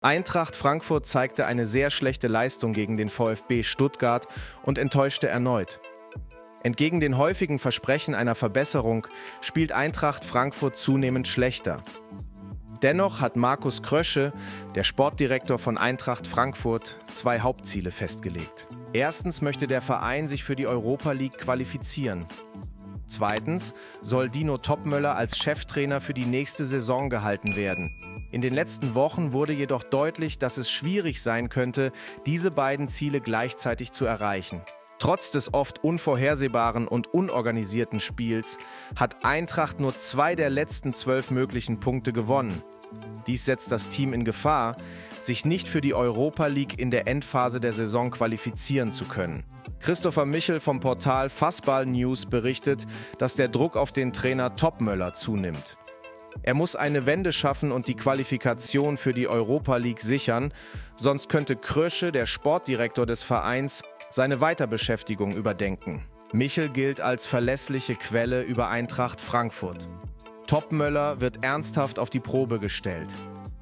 Eintracht Frankfurt zeigte eine sehr schlechte Leistung gegen den VfB Stuttgart und enttäuschte erneut. Entgegen den häufigen Versprechen einer Verbesserung spielt Eintracht Frankfurt zunehmend schlechter. Dennoch hat Markus Krösche, der Sportdirektor von Eintracht Frankfurt, zwei Hauptziele festgelegt. Erstens möchte der Verein sich für die Europa League qualifizieren. Zweitens soll Dino Topmöller als Cheftrainer für die nächste Saison gehalten werden. In den letzten Wochen wurde jedoch deutlich, dass es schwierig sein könnte, diese beiden Ziele gleichzeitig zu erreichen. Trotz des oft unvorhersehbaren und unorganisierten Spiels hat Eintracht nur zwei der letzten zwölf möglichen Punkte gewonnen. Dies setzt das Team in Gefahr, sich nicht für die Europa League in der Endphase der Saison qualifizieren zu können. Christopher Michel vom Portal Fassball News berichtet, dass der Druck auf den Trainer Topmöller zunimmt. Er muss eine Wende schaffen und die Qualifikation für die Europa League sichern, sonst könnte Krösche, der Sportdirektor des Vereins, seine Weiterbeschäftigung überdenken. Michel gilt als verlässliche Quelle über Eintracht Frankfurt. Topmöller wird ernsthaft auf die Probe gestellt.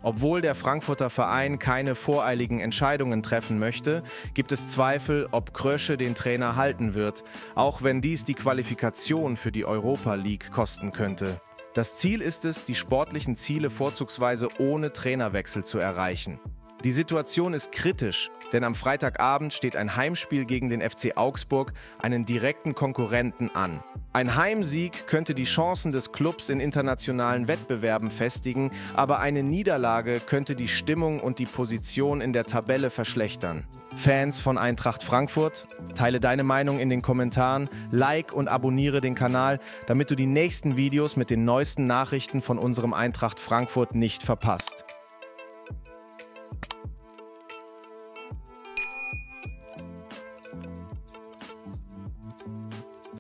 Obwohl der Frankfurter Verein keine voreiligen Entscheidungen treffen möchte, gibt es Zweifel, ob Krösche den Trainer halten wird, auch wenn dies die Qualifikation für die Europa League kosten könnte. Das Ziel ist es, die sportlichen Ziele vorzugsweise ohne Trainerwechsel zu erreichen. Die Situation ist kritisch, denn am Freitagabend steht ein Heimspiel gegen den FC Augsburg, einen direkten Konkurrenten, an. Ein Heimsieg könnte die Chancen des Clubs in internationalen Wettbewerben festigen, aber eine Niederlage könnte die Stimmung und die Position in der Tabelle verschlechtern. Fans von Eintracht Frankfurt, teile deine Meinung in den Kommentaren, like und abonniere den Kanal, damit du die nächsten Videos mit den neuesten Nachrichten von unserem Eintracht Frankfurt nicht verpasst.